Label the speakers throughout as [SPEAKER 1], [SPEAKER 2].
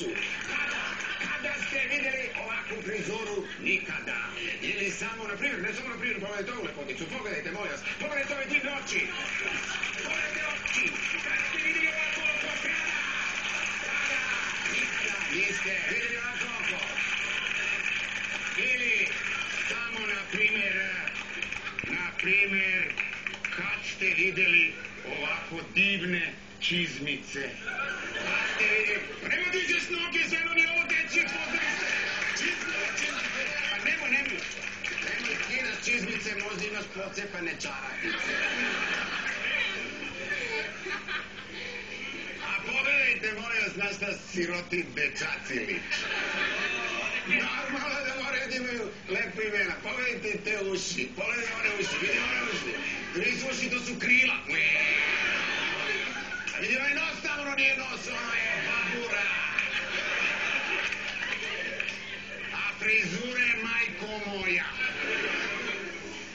[SPEAKER 1] nosu. Kada, kada ste vidjeli ovakvu frizuru? Nikada. Ili samo, na primjer, ne samo na primjer, pogledajte ovu lepoticu, pogledajte, molim vas, pogledajte ove divne oči. Pogledajte oči. Kad ste vidjeli ovako oko kada? Kada? Nikada niste vidjeli ovako oko. Ili samo na primjer, na primjer, kad ste vidjeli ovako divne čizmice. Nema diže s noge, ženo, ni ovo teći, pozdari se. Čizme, čizmice, pa nemo, nemo. Nemoj skidaš čizmice, možda imaš pocepane čarapice. A pogledajte, molim vas, na šta siroti dečaci liče. Normalno da moraju da imaju lepo imena. Pogledajte te uši. Pogledajte one uši. Vidi one uši. Nisu uši, to su krila. Vidi Rodinossoia, madura. A frizura é mai comoia.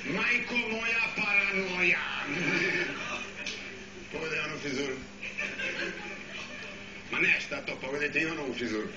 [SPEAKER 1] Mai comoia paranoia. Pogledaj onu frizuru. Ma nešta to, ou não onu frizuru.